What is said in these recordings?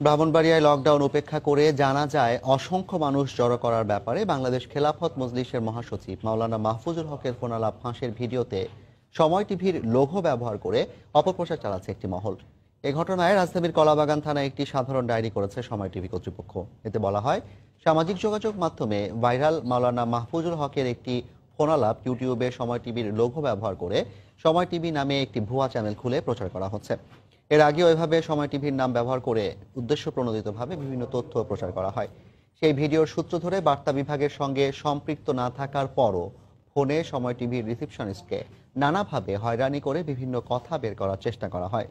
ব্রাহ্মণবাড়িয়ায় lockdown উপেক্ষা করে জানা যায় অসংখ্য মানুষ জড়ো করার ব্যাপারে বাংলাদেশ খেলাফত মজলিসের মহাসচিব মাওলানা মাহফুজুল হকের ফোনালাপ ফাঁসের ভিডিওতে সময় টিভির লোগো ব্যবহার করে অপপ্রচার চালাচ্ছে একটি মহল। এ ঘটনায় রাজধানীর কলাবাগান থানায় একটি সাধারণ ডায়েরি করেছে সময় টিভি কর্তৃপক্ষ। এতে বলা হয়, সামাজিক যোগাযোগ মাধ্যমে ভাইরাল মাওলানা মাহফুজুল হকের একটি ফোনালাপ ইউটিউবে সময় টিভির লোগো ব্যবহার করে সময় টিভি নামে একটি ভুয়া চ্যানেল খুলে প্রচার করা হচ্ছে। এর আগেও এভাবে সময় টিভির নাম ব্যবহার করে উদ্দেশ্য প্রণোদিতভাবে বিভিন্ন তথ্য প্রচার করা হয়। সেই ভিডিওর সূত্র ধরে বার্তা বিভাগের সঙ্গে সম্পৃক্ত না থাকার পরও ফোনে সময় টিভির রিসিপশনিস্টকে নানাভাবে হয়রানি করে বিভিন্ন কথা বের করার চেষ্টা করা হয়।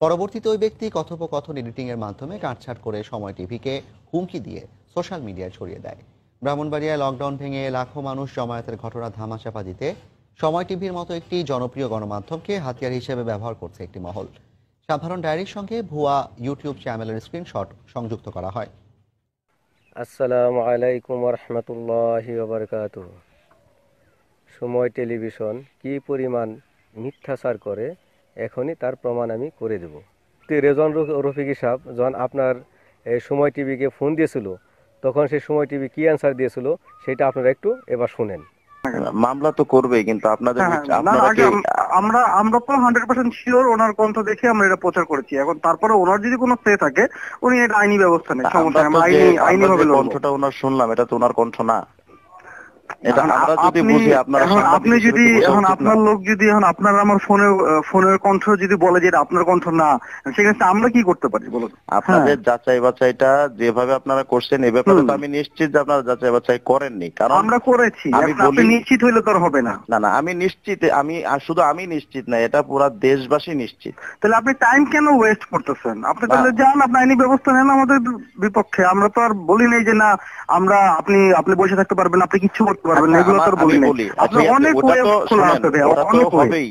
পরবর্তীতে ওই ব্যক্তি কথোপকথন এডিটিং এর মাধ্যমে কাটছাট করে সময় টিভিকে হুমকি দিয়ে সোশ্যাল মিডিয়ায় ছড়িয়ে দেয়। ব্রাহ্মণবাড়িয়ায় লকডাউন ভেঙে লাখো মানুষ জমায়েতের ঘটনা ধামাচাপা দিতে সময় টিভির মতো একটি জনপ্রিয় গণমাধ্যমকে হাতিয়ার হিসেবে ব্যবহার করছে একটি মহল। সাধারণ ডায়েরির সঙ্গে ভুয়া ইউটিউব চ্যানেলের স্ক্রিনশট সংযুক্ত করা হয়। আসসালামু আলাইকুম রহমতুল্লাহি ওবরকাত সময় টেলিভিশন কি পরিমাণ মিথ্যাচার করে, এখনই তার প্রমাণ আমি করে দেব। রেজন রফ- রফিকি সাহেব, যখন আপনার সময় টিভিকে ফোন দিয়েছিল, তখন সেই সময় টিভি কি অ্যান্সার দিয়েছিল, সেটা আপনারা একটু এবার শুনেন। মামলা তো করবে কিন্তু আপনাদের হ্যাঁ, আম- আমরা আমরা তো হান্ড্রেড পার্সেন্ট শিওর ওনার কণ্ঠ দেখে আমরা এটা প্রচার করেছি। এখন তারপরে ওনার যদি কোনো সে থাকে উনি এটা আইনি ব্যবস্থা নেই সমস্যা আইনি কন্ঠটা আইনি। কণ্ঠটা ওনার শুনলাম এটা তো ওনার কণ্ঠ না এটা এখন আমরা যদি আপনি- যদি এখন আপনার লোক যদি এখন আপনার আমার ফোনের ফোনের কণ্ঠ যদি বলে যে আপনার কণ্ঠ না সেক্ষেত্রে আমরা কি করতে পারি বলুন? আপনাদের যাচাই বাছাইটা যেভাবে আপনারা করছেন এ ব্যাপারে তো আমি নিশ্চিত যে আপনারা যাচাই বাছাই করেননি কারণ আমরা করেছি। আপনি নিশ্চিত হইলে তো হবে না। না না আমি নিশ্চিত আমি আর শুধু আমি নিশ্চিত না এটা পুরা দেশবাসী নিশ্চিত। তাহলে আপনি টাইম কেন ওয়েস্ট করতেছেন? আপনি তাহলে যান আপনি আইনি ব্যবস্থা নেন আমাদের বিপক্ষে। আমরা তো আর বলি নাই যে না আমরা আপনি আপনি বসে থাকতে পারবেন আপনি কিচ্ছু করতে পারবেন এগুলো তো বলি আচ্ছা, অনেক ওটা খোলা আছে ভাই, অনেক। হবেই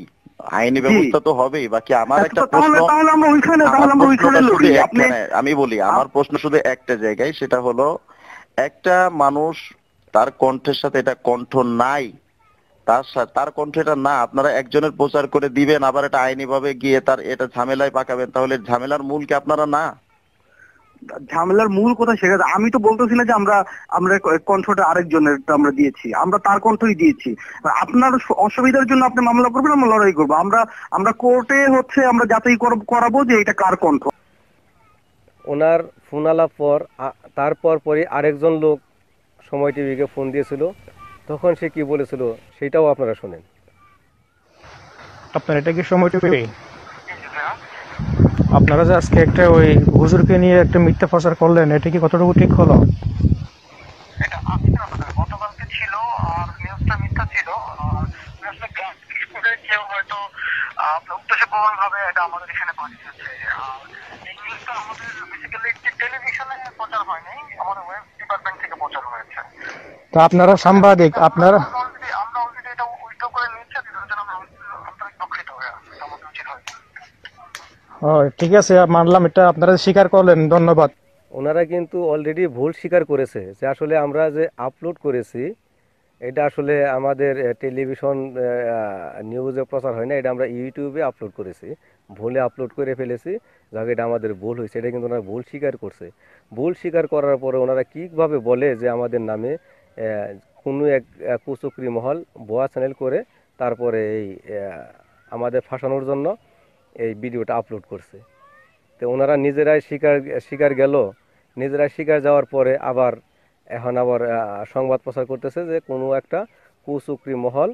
আইনি ব্যবস্থা তো হবেই বাকি আমার একটা প্রশ্ন তাহলে আমরা ওইখানে তাহলে আমরা ওইখানে লড়ি। আপনি আমি বলি আমার প্রশ্ন শুধু একটা জায়গায় সেটা হলো একটা মানুষ তার কণ্ঠের সাথে এটা কণ্ঠ নাই তার সাথে তার কণ্ঠ এটা না আপনারা একজনের প্রচার করে দিবেন আবার এটা আইনি ভাবে গিয়ে তার এটা ঝামেলায় পাকাবেন তাহলে ঝামেলার মূল কি আপনারা না? ঝামেলার মূল কথা সেটা আমি তো বলতেছি না যে আমরা আমরা কণ্ঠটা আরেকজনের আমরা দিয়েছি আমরা তার কণ্ঠই দিয়েছি। আপনার অসুবিধার জন্য আপনি মামলা করবেন আমরা লড়াই করব। আমরা আমরা কোর্টে হচ্ছে আমরা যাচাই করাবো যে এটা কার কণ্ঠ। ওনার ফোন আলাপ পর তারপর পরে আরেকজন লোক সময় টিভিকে ফোন দিয়েছিল। তখন সে কি বলেছিল সেটাও আপনারা শোনেন। আপনার এটা কি সময় টিভি? আপনারা যে আজকে একটা ওই হুজুরকে নিয়ে একটা মিথ্যা প্রচার করলেন এটা কি কতটুকু ঠিক হলো? তো আপনারা সাংবাদিক আপনারা আমরা অলরেডি আমরা অলরেডি এটা উইথড্র করে নিচ্ছি জন্য আমরা আন্তরিক দুঃখিত আছি এটা আমাদের উচিত হয়নি ঠিক আছে মানলাম, এটা আপনারা স্বীকার করলেন, ধন্যবাদ। ওনারা কিন্তু অলরেডি ভুল স্বীকার করেছে, যে আসলে আমরা যে আপলোড করেছি, এটা আসলে আমাদের টেলিভিশন নিউজে প্রচার হয় না, এটা আমরা ইউটিউবে আপলোড করেছি, ভুলে আপলোড করে ফেলেছি, যাকে, এটা আমাদের ভুল হয়েছে, এটা কিন্তু ওনারা ভুল স্বীকার করছে। ভুল স্বীকার করার পরে ওনারা কীভাবে বলে যে আমাদের নামে কোনো এক কুচক্রি মহল বোয়া চ্যানেল করে তারপরে এই আমাদের ফাঁসানোর জন্য এই ভিডিওটা আপলোড করছে। তো ওনারা নিজেরাই শিকার শিকার গেল। নিজেরাই শিকার যাওয়ার পরে আবার এখন আবার সংবাদ প্রচার করতেছে যে কোনো একটা কুচুকরি মহল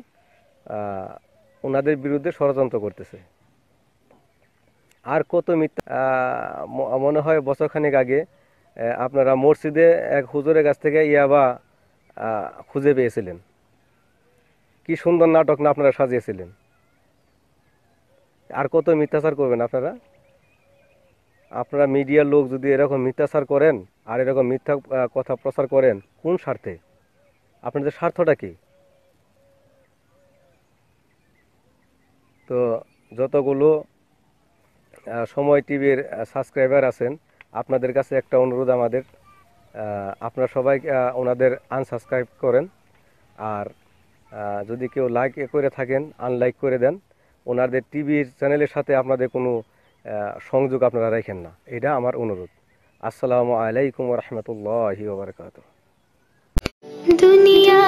ওনাদের বিরুদ্ধে ষড়যন্ত্র করতেছে। আর কত মিথ্যা মনে হয় বছরখানেক আগে আপনারা মসজিদে এক হুজুরের কাছ থেকে ইয়াবা খুঁজে পেয়েছিলেন। কি সুন্দর নাটক না আপনারা সাজিয়েছিলেন। আর কত মিথ্যাচার করবেন আপনারা? আপনারা মিডিয়ার লোক যদি এরকম মিথ্যাচার করেন আর এরকম মিথ্যা কথা প্রচার করেন, কোন স্বার্থে? আপনাদের স্বার্থটা কি? তো যতগুলো সময় টিভির সাবস্ক্রাইবার আছেন, আপনাদের কাছে একটা অনুরোধ আমাদের আপনারা সবাই ওনাদের আনসাবস্ক্রাইব করেন। আর যদি কেউ লাইক করে থাকেন আনলাইক করে দেন ওনাদের টিভির চ্যানেলের সাথে আপনাদের কোনো সংযোগ আপনারা রাখেন না। এটা আমার অনুরোধ। আসসালামু আলাইকুম রহমতুল্লাহ বারকাত দুনিয়া